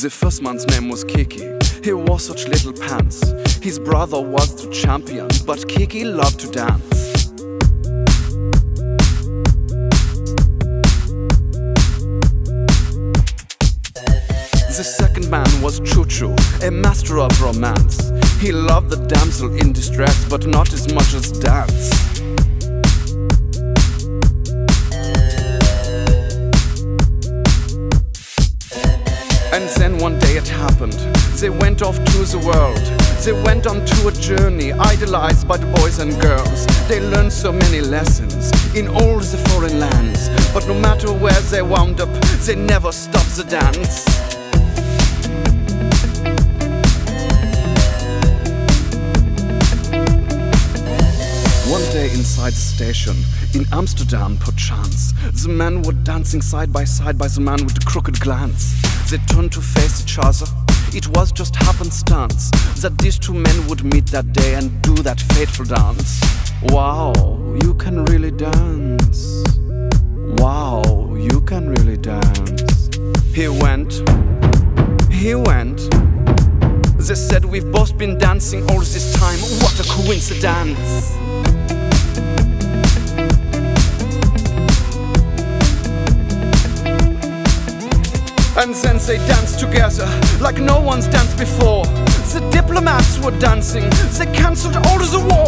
The first man's name was Kiki. He wore such little pants. His brother was the champion, but Kiki loved to dance. The second man was Chuchu, a master of romance. He loved the damsel in distress, but not as much as dance. And then one day it happened. They went off to the world. They went on to a journey, idolized by the boys and girls. They learned so many lessons in all the foreign lands. But no matter where they wound up, they never stopped the dance. Inside the station, in Amsterdam perchance, the men were dancing side by side by the man with the crooked glance. They turned to face each other. It was just happenstance that these two men would meet that day and do that fateful dance. Wow, you can really dance. Wow, you can really dance. He went, he went. They said we've both been dancing all this time. What a coincidence! And then they danced together like no one's danced before. The diplomats were dancing, they cancelled all of the war.